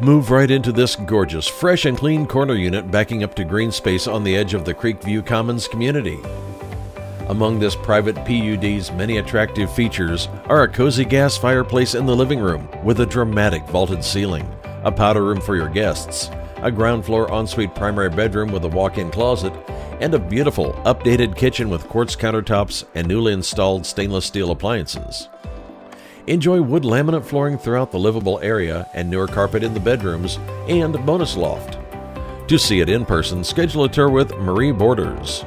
Move right into this gorgeous, fresh and clean corner unit backing up to green space on the edge of the Creekview Commons community. Among this private PUD's many attractive features are a cozy gas fireplace in the living room with a dramatic vaulted ceiling, a powder room for your guests, a ground floor ensuite primary bedroom with a walk in closet, and a beautiful, updated kitchen with quartz countertops and newly installed stainless steel appliances. Enjoy wood laminate flooring throughout the livable area and newer carpet in the bedrooms and bonus loft. To see it in person, schedule a tour with Marie Borders.